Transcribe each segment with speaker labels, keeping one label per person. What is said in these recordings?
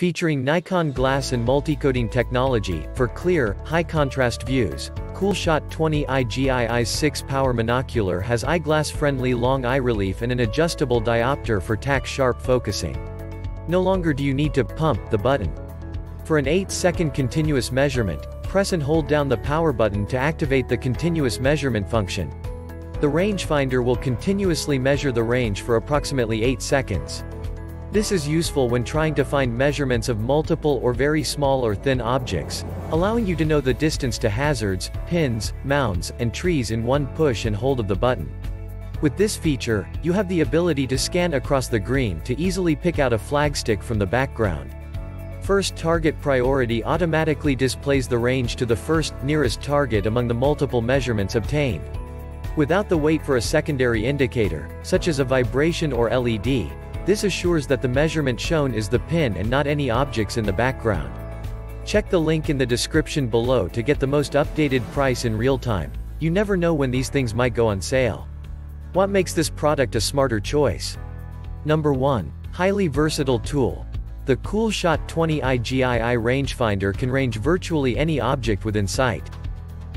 Speaker 1: Featuring Nikon glass and multi-coating technology, for clear, high-contrast views, Coolshot 20 IGI 6 power monocular has eyeglass-friendly long eye relief and an adjustable diopter for tack-sharp focusing. No longer do you need to pump the button. For an 8-second continuous measurement, press and hold down the power button to activate the continuous measurement function. The rangefinder will continuously measure the range for approximately 8 seconds. This is useful when trying to find measurements of multiple or very small or thin objects, allowing you to know the distance to hazards, pins, mounds, and trees in one push and hold of the button. With this feature, you have the ability to scan across the green to easily pick out a flagstick from the background. First target priority automatically displays the range to the first, nearest target among the multiple measurements obtained. Without the wait for a secondary indicator, such as a vibration or LED, this assures that the measurement shown is the pin and not any objects in the background. Check the link in the description below to get the most updated price in real time. You never know when these things might go on sale. What makes this product a smarter choice? Number 1. Highly versatile tool. The Coolshot 20i GII rangefinder can range virtually any object within sight.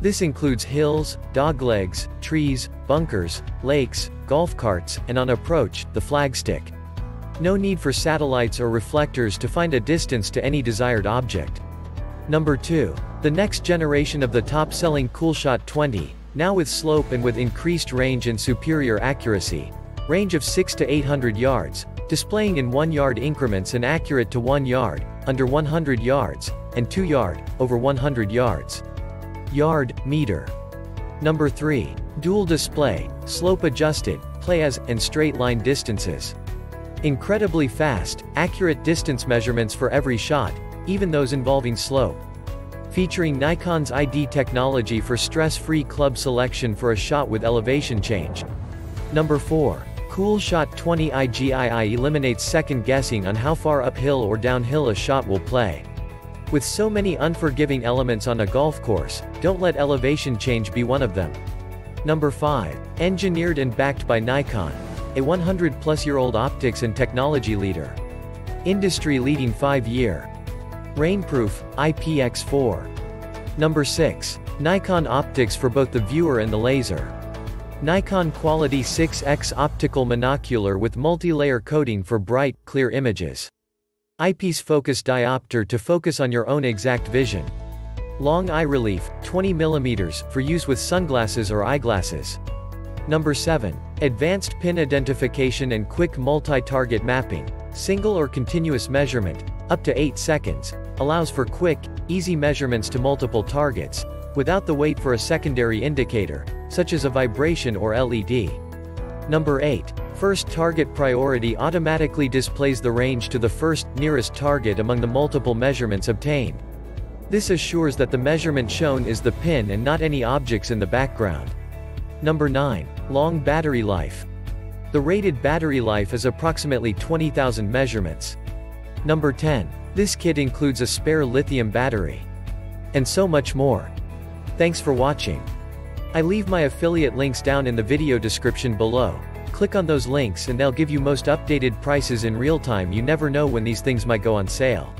Speaker 1: This includes hills, doglegs, trees, bunkers, lakes, golf carts, and on approach, the flagstick. No need for satellites or reflectors to find a distance to any desired object. Number 2. The next generation of the top-selling Coolshot 20, now with slope and with increased range and superior accuracy. Range of 6 to 800 yards, displaying in 1 yard increments and accurate to 1 yard, under 100 yards, and 2 yard, over 100 yards. Yard, meter. Number 3. Dual display, slope adjusted, play as, and straight line distances. Incredibly fast, accurate distance measurements for every shot, even those involving slope. Featuring Nikon's ID technology for stress-free club selection for a shot with elevation change. Number 4. Coolshot 20i GII eliminates second guessing on how far uphill or downhill a shot will play. With so many unforgiving elements on a golf course, don't let elevation change be one of them. Number 5. Engineered and backed by Nikon, a 100-plus-year-old optics and technology leader. Industry-leading 5-year. Rainproof, IPX4. Number 6. Nikon optics for both the viewer and the laser. Nikon Quality 6X optical monocular with multi-layer coating for bright, clear images. Eyepiece focus diopter to focus on your own exact vision. Long eye relief, 20 mm, for use with sunglasses or eyeglasses. Number 7. Advanced pin identification and quick multi-target mapping, single or continuous measurement, up to 8 seconds, allows for quick, easy measurements to multiple targets, without the wait for a secondary indicator, such as a vibration or LED. Number 8. First target priority automatically displays the range to the first, nearest target among the multiple measurements obtained. This assures that the measurement shown is the pin and not any objects in the background. Number 9. Long battery life. The rated battery life is approximately 20,000 measurements. Number 10. This kit includes a spare lithium battery. And so much more. Thanks for watching. I leave my affiliate links down in the video description below. Click on those links and they'll give you most updated prices in real time you never know when these things might go on sale.